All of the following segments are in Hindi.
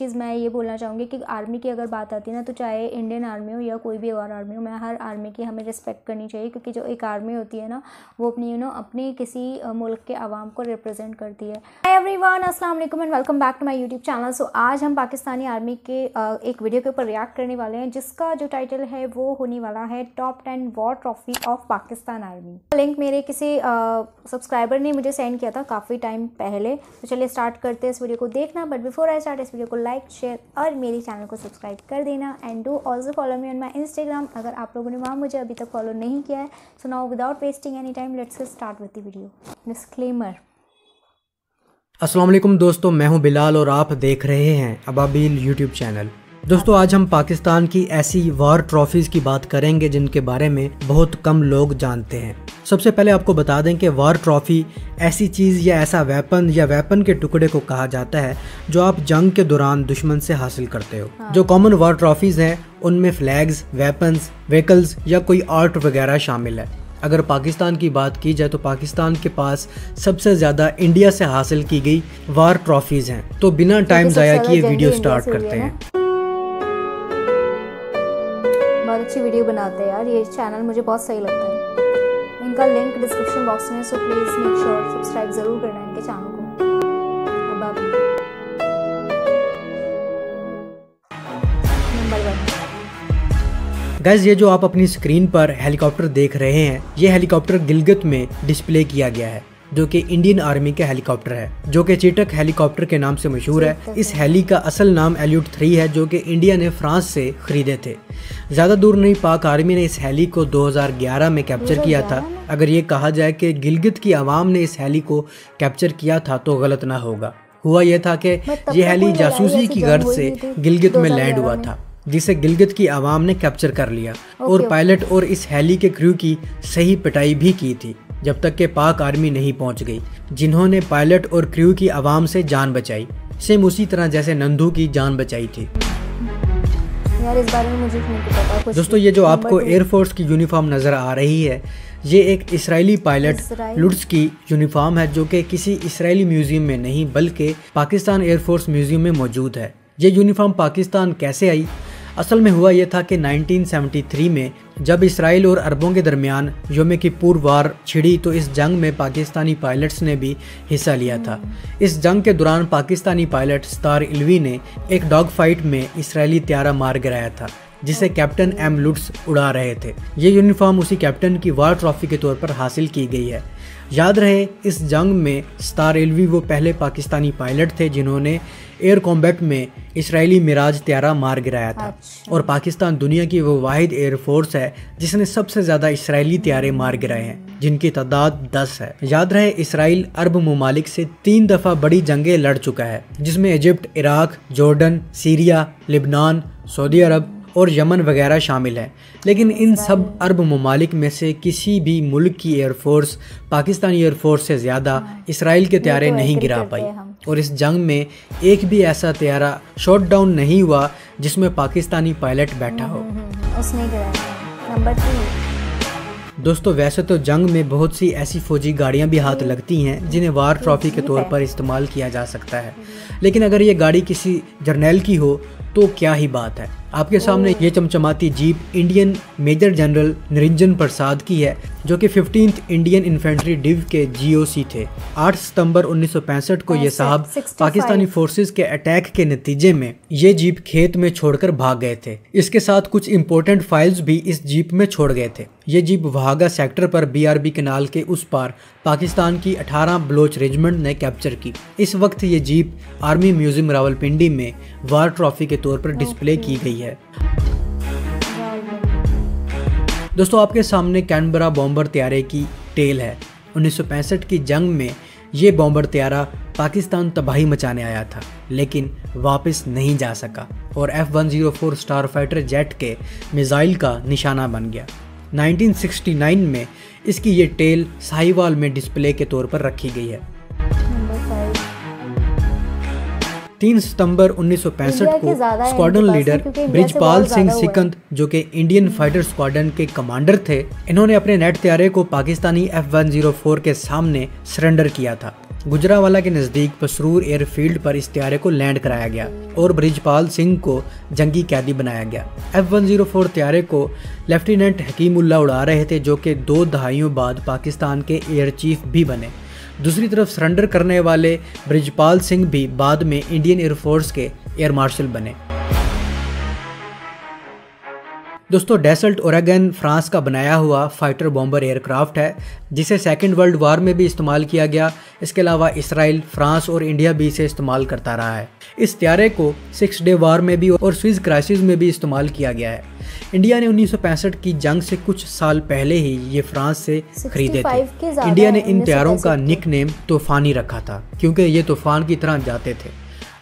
चीज़ मैं ये बोलना चाहूँगी कि आर्मी की अगर बात आती है ना तो चाहे इंडियन आर्मी हो या कोई भी और आर्मी हो, मैं हर आर्मी की हमें रिस्पेक्ट करनी चाहिए, क्योंकि जो एक आर्मी होती है ना, वो अपनी यू नो अपनी किसी मुल्क के आवाम को रिप्रेजेंट करती है। हाय एवरीवन अस्सलाम वालेकुम and welcome back to my YouTube channel so आज हम पाकिस्तानी आर्मी के एक वीडियो के ऊपर रिएक्ट करने वाले हैं, जिसका जो टाइटल है, वो होने वाला है top ten war trophy of Pakistan army link मेरे किसी सब्सक्राइबर ने मुझे सेंड किया था काफ़ी टाइम पहले। तो चलिए स्टार्ट करते हैं इस वीडियो को देखना। बट बिफोर आई स्टार्ट इस वीडियो को लाइक शेयर और मेरे चैनल को सब्सक्राइब कर देना। And do also follow me on my Instagram अगर आप लोगों ने वहाँ मुझे अभी तक फॉलो नहीं किया है so now without wasting any time let's start with the video disclaimer Aslam दोस्तों, मैं हूँ बिलाल और आप देख रहे हैं अबाबील यूट्यूब चैनल दोस्तों आज हम पाकिस्तान की ऐसी वार ट्रॉफीज़ की बात करेंगे जिनके बारे में बहुत कम लोग जानते हैं। सबसे पहले आपको बता दें कि वार ट्रॉफी ऐसी चीज़ या ऐसा वेपन या वेपन के टुकड़े को कहा जाता है जो आप जंग के दौरान दुश्मन से हासिल करते हो। हाँ। जो कॉमन वार ट्रॉफीज़ हैं उनमें फ्लैग्स वेपन्स व्हीकल्स या कोई आर्ट वगैरह शामिल है। अगर पाकिस्तान की बात की जाए तो पाकिस्तान के पास सबसे ज़्यादा इंडिया से हासिल की गई वार ट्रॉफीज़ हैं। तो बिना टाइम ज़ाया किए वीडियो स्टार्ट करते हैं। बहुत अच्छी वीडियो बनाते हैं यार, ये चैनल मुझे बहुत सही लगता है। इनका लिंक डिस्क्रिप्शन बॉक्स में so please make sure subscribe ज़रूर करना इनके चैनल को। गैस ये जो आप अपनी स्क्रीन पर हेलीकॉप्टर देख रहे हैं, ये हेलीकॉप्टर गिलगित में डिस्प्ले किया गया है। जो कि इंडियन आर्मी का हेलीकॉप्टर है जो कि चीटक हेलीकॉप्टर के नाम से मशहूर है। इस हेली का असल नाम एल्यूट थ्री है जो कि इंडिया ने फ्रांस से खरीदे थे। ज़्यादा दूर नहीं पाक आर्मी ने इस हेली को 2011 में कैप्चर किया था। अगर ये कहा जाए कि गिलगित की आवाम ने इस हेली को कैप्चर किया था तो गलत ना होगा। हुआ यह था कि यह हेली जासूसी की गर्ज से गिलगित में लैंड हुआ था जिसे गिलगित की आवाम ने कैप्चर कर लिया। और पायलट और इस हेली के क्रू की सही पिटाई भी की थी। जब तक के पाक आर्मी नहीं पहुँच गई जिन्होंने पायलट और क्रू की आवाम से जान बचाई। सेम उसी तरह जैसे नंदू की जान बचाई थी। यार इस बारे में मुझे नहीं पता दोस्तों ये जो आपको एयरफोर्स की यूनिफॉर्म नज़र आ रही है ये एक इसराइली पायलट लुट्स की यूनिफॉर्म है जो कि किसी इसराइली म्यूज़ियम में नहीं बल्कि पाकिस्तान एयरफोर्स म्यूज़ियम में मौजूद है। ये यूनिफॉर्म पाकिस्तान कैसे आई? असल में हुआ यह था कि 1973 में, जब इसराइल और अरबों के दरमियान योम की पूर्व वार छिड़ी तो इस जंग में पाकिस्तानी पायलट्स ने भी हिस्सा लिया था। इस जंग के दौरान पाकिस्तानी पायलट स्टार इलवी ने एक डॉग फाइट में इसराइली त्यारा मार गिराया था। जिसे कैप्टन एम लुट्स उड़ा रहे थे। ये यूनिफॉर्म उसी कैप्टन की वार ट्रॉफी के तौर पर हासिल की गई है। याद रहे इस जंग में स्टार एलवी वो पहले पाकिस्तानी पायलट थे जिन्होंने एयर कॉम्बैट में इसराइली मिराज त्यारा मार गिराया था। अच्छा। और पाकिस्तान दुनिया की वो वाहिद एयरफोर्स है जिसने सबसे ज़्यादा इसराइली त्यारे मार गिराए हैं जिनकी तादाद दस है। याद रहे इसराइल अरब ममालिक से तीन दफ़ा बड़ी जंगें लड़ चुका है जिसमें Egypt Iraq Jordan Syria Lebanon Saudi Arab और यमन वगैरह शामिल हैं। लेकिन इन सब अरब ममालिक में से किसी भी मुल्क की एयरफोर्स पाकिस्तानी एयरफोर्स से ज़्यादा। इसराइल के त्यारे तो नहीं गिरा पाई। और इस जंग में एक भी ऐसा त्यारा शॉट डाउन नहीं हुआ जिसमें पाकिस्तानी पायलट बैठा हो। हम्म, हम्म, हम्म, दोस्तों वैसे तो जंग में बहुत सी ऐसी फौजी गाड़ियाँ भी हाथ लगती हैं जिन्हें वार ट्रॉफी के तौर पर इस्तेमाल किया जा सकता है। लेकिन अगर ये गाड़ी किसी जर्नैल की हो तो क्या ही बात है। आपके सामने ये चमचमाती jeep Indian major general Niranjan Prasad की है जो कि फिफ्टीन इंडियन इन्फेंट्री डिव के जीओसी थे। 8 सितंबर 1965 को ये साहब पाकिस्तानी फोर्सेस के अटैक के नतीजे में ये जीप खेत में छोड़कर भाग गए थे। इसके साथ कुछ इम्पोर्टेंट फाइल्स भी इस जीप में छोड़ गए थे। ये जीप वहागा सेक्टर पर बीआरबी कनाल के उस पार पाकिस्तान की 18 बलोच रेजिमेंट ने कैप्चर की। इस वक्त ये जीप आर्मी म्यूज़ियम रावलपिंडी में वार ट्रॉफी के तौर पर डिस्प्ले की गई है। दोस्तों आपके सामने कैनबरा बॉम्बर त्यारे की टेल है। 1965 की जंग में ये बॉम्बर त्यारा पाकिस्तान तबाही मचाने आया था लेकिन वापस नहीं जा सका और F one zero four star fighter jet के मिज़ाइल का निशाना बन गया। 1969 में इसकी ये टेल साहिवाल में डिस्प्ले के तौर पर रखी गई है। तीन सितंबर 1965 को स्क्वाडन लीडर ब्रिजपाल सिंह सिकंद जो कि इंडियन फाइटर स्क्वाडन के कमांडर थे इन्होंने अपने नेट त्यारे को Pakistani F one zero four के सामने सरेंडर किया था। गुजरावाला के नज़दीक पसरूर एयरफील्ड पर इस त्यारे को लैंड कराया गया और ब्रिजपाल सिंह को जंगी कैदी बनाया गया। एफ़ वन ज़ीरो फोर त्यारे को लेफ्टिनेंट हकीमुल्ला उड़ा रहे थे जो कि दो दहाइयों बाद पाकिस्तान के एयर चीफ भी बने। दूसरी तरफ़ सरेंडर करने वाले ब्रिजपाल सिंह भी बाद में इंडियन एयरफोर्स के एयर मार्शल बने। दोस्तों डेसल्ट ओरेगन फ्रांस का बनाया हुआ फाइटर बॉम्बर एयरक्राफ्ट है जिसे सेकेंड वर्ल्ड वार में भी इस्तेमाल किया गया। इसके अलावा इसराइल फ्रांस और इंडिया भी इसे इस्तेमाल करता रहा है। इस त्यारे को सिक्स डे वार में भी और स्विस क्राइसिस में भी इस्तेमाल किया गया है। इंडिया ने 1965 की जंग से कुछ साल पहले ही ये फ्रांस से खरीदे थे। इंडिया ने इन त्यारों का निक नेम तूफानी रखा था क्योंकि ये तूफ़ान की तरह जाते थे।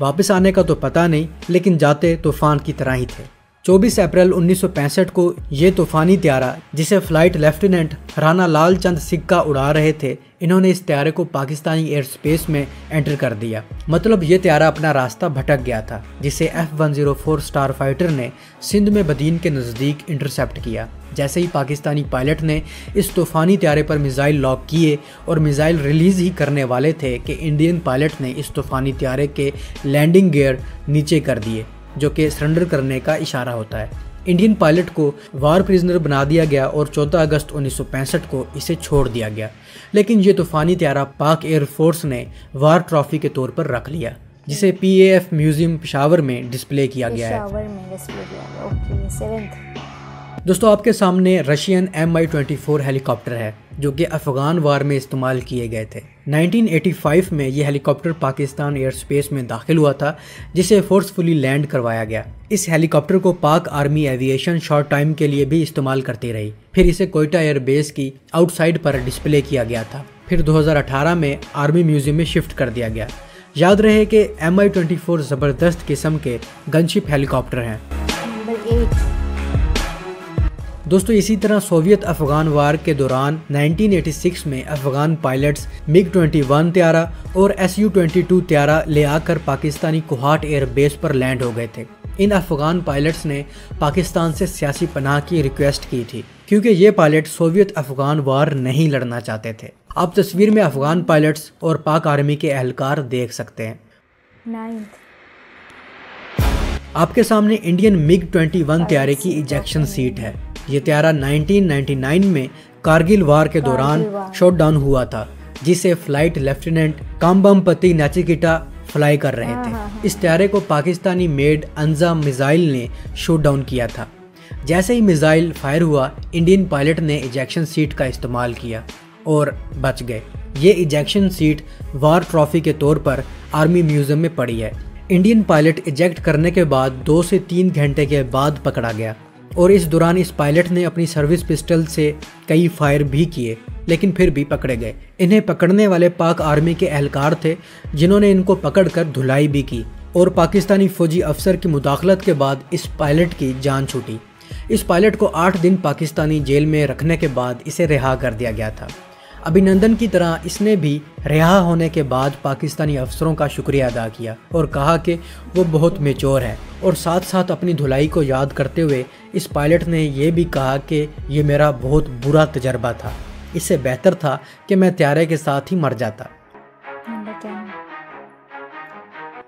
वापस आने का तो पता नहीं लेकिन जाते तूफ़ान की तरह ही थे। 24 अप्रैल 1965 को ये तूफानी त्यारा, जिसे फ़्लाइट लेफ्टिनेंट राना लाल चंद सिक्का उड़ा रहे थे, इन्होंने इस त्यारे को पाकिस्तानी एयर स्पेस में एंटर कर दिया। मतलब ये त्यारा अपना रास्ता भटक गया था, जिसे F one zero four star fighter ने सिंध में बदीन के नज़दीक इंटरसेप्ट किया। जैसे ही पाकिस्तानी पायलट ने इस तूफानी त्यारे पर मिज़ाइल लॉक किए और मिज़ाइल रिलीज़ ही करने वाले थे कि इंडियन पायलट ने इस तूफानी त्यारे के लैंडिंग गेयर नीचे कर दिए। जो कि सरेंडर करने का इशारा होता है। इंडियन पायलट को वार प्रिजनर बना दिया गया और 14 अगस्त 1965 को इसे छोड़ दिया गया। लेकिन ये तूफानी त्यारा पाक एयरफोर्स ने वार ट्रॉफी के तौर पर रख लिया, जिसे पीएएफ म्यूज़ियम पिशावर में डिस्प्ले किया गया है। दोस्तों, आपके सामने Russian M I twenty four helicopter है, जो कि अफगान वार में इस्तेमाल किए गए थे। 1985 में यह हेलीकॉप्टर पाकिस्तान एयर स्पेस में दाखिल हुआ था, जिसे फोर्सफुली लैंड करवाया गया। इस हेलीकॉप्टर को पाक आर्मी एविएशन शॉर्ट टाइम के लिए भी इस्तेमाल करती रही। फिर इसे कोयटा एयरबेस की आउटसाइड पर डिस्प्ले किया गया था। फिर 2018 में आर्मी म्यूज़ियम में शिफ्ट कर दिया गया। याद रहे कि एम आई ज़बरदस्त किस्म के गनशिप हेलीकॉप्टर हैं। दोस्तों इसी तरह सोवियत अफगान वार के दौरान 1986 में अफगान पायलट्स मिग 21 त्यारा और एस यू ट्वेंटी त्यारा ले आकर पाकिस्तानी कोहाट एयरबेस पर लैंड हो गए थे। इन अफगान पायलट्स ने पाकिस्तान से सियासी पनाह की रिक्वेस्ट की थी क्योंकि ये पायलट सोवियत अफगान वार नहीं लड़ना चाहते थे। आप तस्वीर में अफगान पायलट्स और पाक आर्मी के एहलकार देख सकते हैं। आपके सामने इंडियन मिग 21 त्यारे की इजेक्शन सीट है। ये त्यारा 1999 में कारगिल वार के दौरान शॉट डाउन हुआ था जिसे फ़्लाइट लेफ्टिनेंट काम्बम पति नाचिकिटा फ्लाई कर रहे हाँ, थे। हाँ, हाँ। इस त्यारे को पाकिस्तानी मेड अंजा मिसाइल ने शूट डाउन किया था। जैसे ही मिसाइल फायर हुआ इंडियन पायलट ने इजेक्शन सीट का इस्तेमाल किया और बच गए। ये इजेक्शन सीट वार ट्रॉफी के तौर पर आर्मी म्यूज़ियम में पड़ी है। इंडियन पायलट इजेक्ट करने के बाद दो से तीन घंटे के बाद पकड़ा गया। और इस दौरान इस पायलट ने अपनी सर्विस पिस्टल से कई फायर भी किए, लेकिन फिर भी पकड़े गए। इन्हें पकड़ने वाले पाक आर्मी के एहलकार थे, जिन्होंने इनको पकड़कर धुलाई भी की और पाकिस्तानी फौजी अफसर की मुदाखलत के बाद इस पायलट की जान छूटी। इस पायलट को आठ दिन पाकिस्तानी जेल में रखने के बाद इसे रिहा कर दिया गया था। अभिनंदन की तरह इसने भी रिहा होने के बाद पाकिस्तानी अफसरों का शुक्रिया अदा किया और कहा कि वो बहुत मेचोर है और साथ साथ अपनी धुलाई को याद करते हुए इस पायलट ने यह भी कहा कि ये मेरा बहुत बुरा तजर्बा था। इससे बेहतर था कि मैं त्यारे के साथ ही मर जाता।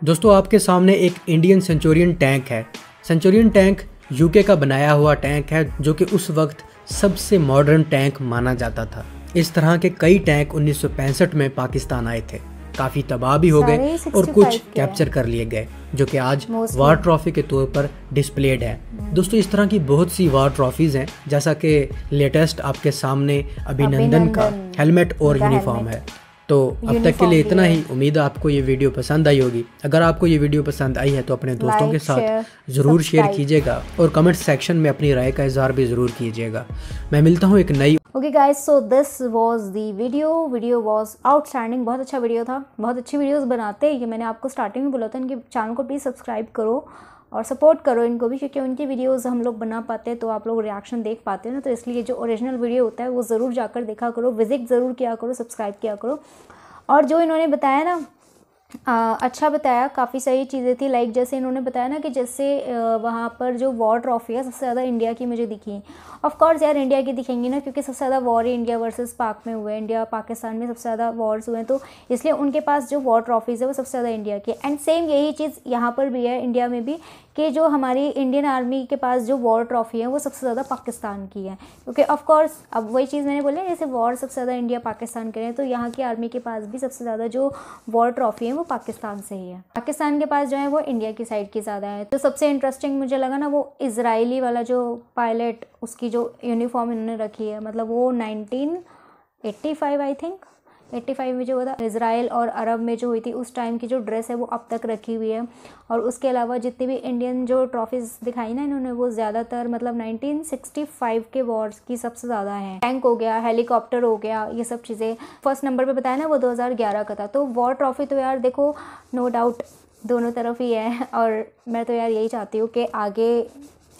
दोस्तों, आपके सामने एक इंडियन सेंचुरियन टैंक है। सेंचुरियन टैंक यूके का बनाया हुआ टैंक है जो कि उस वक्त सबसे मॉडर्न टैंक माना जाता था। इस तरह के कई टैंक उन्नीस सौ पैंसठ में पाकिस्तान आए थे। काफ़ी तबाह भी हो गए और कुछ कैप्चर कर लिए गए जो कि आज वार ट्रॉफी के तौर पर डिस्प्लेड है। दोस्तों इस तरह की बहुत सी वार ट्रॉफीज़ हैं जैसा कि लेटेस्ट आपके सामने अभिनंदन का हेलमेट और यूनिफॉर्म है। तो अब तक के लिए इतना ही। उम्मीद है आपको ये वीडियो पसंद आई होगी। अगर आपको ये वीडियो पसंद आई है तो अपने दोस्तों के साथ ज़रूर शेयर कीजिएगा और कमेंट सेक्शन में अपनी राय का इजहार भी ज़रूर कीजिएगा। मैं मिलता हूँ एक नई okay guys so this was the video video was outstanding बहुत अच्छा वीडियो था। बहुत अच्छी वीडियोस बनाते। हैं ये मैंने आपको स्टार्टिंग में बोला था इनके चैनल को प्लीज़ सब्सक्राइब करो। और सपोर्ट करो इनको भी, क्योंकि उनकी वीडियोस हम लोग बना पाते हैं तो आप लोग रिएक्शन देख पाते हो ना तो इसलिए जो ओरिजिनल वीडियो होता है, वो ज़रूर जाकर देखा करो विज़िट ज़रूर किया करो सब्सक्राइब किया करो। और जो इन्होंने बताया ना आ, अच्छा बताया काफ़ी सारी चीज़ें थी। लाइक जैसे इन्होंने बताया ना कि जैसे वहाँ पर जो वॉर ट्रॉफी है सबसे ज़्यादा इंडिया की मुझे दिखी। ऑफ़ कोर्स यार इंडिया की दिखेंगी ना क्योंकि सबसे ज़्यादा वॉर इंडिया वर्सेस पाक में हुए इंडिया पाकिस्तान में सबसे ज़्यादा वॉर्स हुए तो इसलिए उनके पास जो वॉर ट्रॉफीज़ है वो सबसे ज़्यादा इंडिया की एंड सेम यही चीज़ यहाँ पर भी है इंडिया में भी। कि जो हमारी इंडियन आर्मी के पास जो वॉर ट्रॉफी है, वो सबसे ज़्यादा पाकिस्तान की है। क्योंकि ऑफ़ कोर्स अब वही चीज़ मैंने बोली जैसे वॉर सबसे ज़्यादा इंडिया पाकिस्तान के हैं तो यहाँ की आर्मी के पास भी सबसे ज़्यादा जो वॉर ट्रॉफी है, वो पाकिस्तान से ही है। पाकिस्तान के पास जो है, वो इंडिया की साइड की ज़्यादा है। तो सबसे इंटरेस्टिंग मुझे लगा ना, वो इसराइली वाला जो पायलट उसकी जो यूनिफॉर्म इन्होंने रखी है मतलब वो nineteen eighty five I think eighty five में जो हुआ था इसराइल और अरब में जो हुई थी, उस टाइम की जो ड्रेस है वो अब तक रखी हुई है। और उसके अलावा जितनी भी इंडियन जो ट्रॉफीज़ दिखाई ना इन्होंने, वो ज़्यादातर मतलब 1965 के वॉर्स की सबसे ज़्यादा है। टैंक हो गया हेलीकॉप्टर हो गया, ये सब चीज़ें। फ़र्स्ट नंबर पर बताया ना वो 2011 का था। तो वॉर ट्रॉफी तो यार देखो नो डाउट दोनों तरफ़ ही है। और मैं तो यार यही चाहती हूँ कि आगे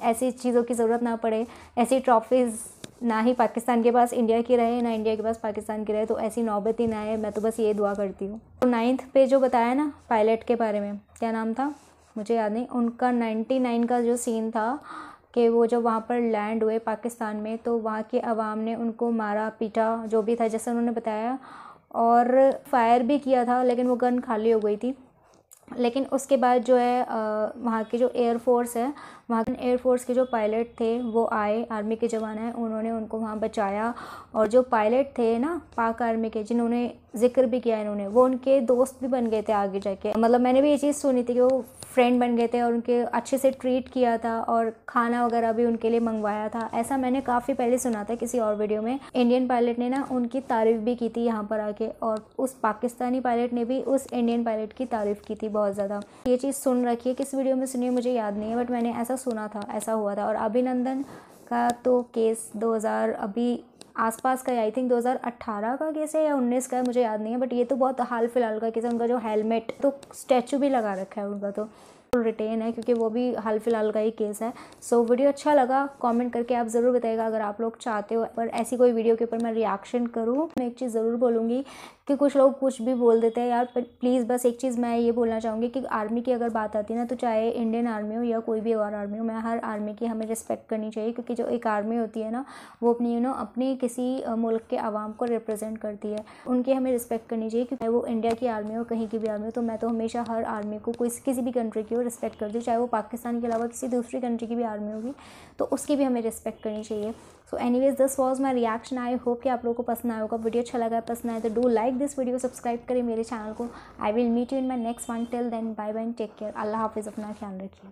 ऐसी चीज़ों की ज़रूरत ना पड़े, ऐसी ट्रॉफीज़ ना ही पाकिस्तान के पास इंडिया की रहे ना इंडिया के पास पाकिस्तान की रहे तो ऐसी नौबत ही ना आए। मैं तो बस ये दुआ करती हूँ। तो नाइन्थ पे जो बताया ना पायलट के बारे में, क्या नाम था? मुझे याद नहीं। उनका नाइन्टी नाइन का जो सीन था कि वो जब वहाँ पर लैंड हुए पाकिस्तान में तो वहाँ के अवाम ने उनको मारा, पीटा, जो भी था, जैसे उन्होंने बताया। और फायर भी किया था, लेकिन वो गन खाली हो गई थी। लेकिन उसके बाद जो है वहाँ की जो एयरफोर्स है वहाँ एयरफोर्स के जो पायलट थे, वो आए आर्मी के जवान हैं। उन्होंने उनको वहाँ बचाया और जो पायलट थे ना, पाक आर्मी के, जिन्होंने ज़िक्र भी किया इन्होंने, वो उनके दोस्त भी बन गए थे आगे जाके। मतलब मैंने भी ये चीज़ सुनी थी कि वो फ्रेंड बन गए थे और उनके अच्छे से ट्रीट किया था और खाना वगैरह भी उनके लिए मंगवाया था। ऐसा मैंने काफ़ी पहले सुना था किसी और वीडियो में। इंडियन पायलट ने ना उनकी तारीफ़ भी की थी यहाँ पर आके और उस पाकिस्तानी पायलट ने भी उस इंडियन पायलट की तारीफ़ की थी बहुत ज़्यादा। ये चीज़ सुन रखी है, किस वीडियो में सुनी मुझे याद नहीं है बट मैंने ऐसा सुना था, ऐसा हुआ था। और अभिनंदन का तो केस 2000 अभी आसपास का आई थिंक 2018 का केस है या 19 का है, मुझे याद नहीं है बट ये तो बहुत हाल फ़िलहाल का केस है, उनका जो हेलमेट तो स्टैचू भी लगा रखा है उनका तो। रिटेन है क्योंकि वो भी हाल फ़िलहाल का ही केस है। सो so, वीडियो अच्छा लगा कमेंट करके आप ज़रूर बताइएगा अगर आप लोग चाहते हो। पर ऐसी कोई वीडियो के ऊपर मैं रिएक्शन करूँ मैं एक चीज़ ज़रूर बोलूँगी कि कुछ लोग कुछ भी बोल देते हैं यार प्लीज़ बस एक चीज़ मैं ये बोलना चाहूँगी कि आर्मी की अगर बात आती है ना तो चाहे इंडियन आर्मी हो या कोई भी और आर्मी हो मैं हर आर्मी की हमें रिस्पेक्ट करनी चाहिए क्योंकि जो एक आर्मी होती है ना वो अपनी यू नो अपनी किसी मुल्क के आवाम को रिप्रेजेंट करती है। उनकी हमें रिस्पेक्ट करनी चाहिए क्योंकि वो इंडिया की आर्मी हो कहीं की भी आर्मी हो तो मैं तो हमेशा हर आर्मी को किसी भी कंट्री की हो रिस्पेक्ट करती हूँ, चाहे वो पाकिस्तान के अलावा किसी दूसरी कंट्री की भी आर्मी होगी तो उसकी भी हमें रिस्पेक्ट करनी चाहिए। So anyways this was my reaction I hope कि आप लोगों को पसंद आएगा वीडियो अच्छा लगा पसंद आए तो do like this video subscribe करें मेरे चैनल को। I will meet you in my next one till then bye bye take care अल्लाह हाफिज़, अपना ख्याल रखिए।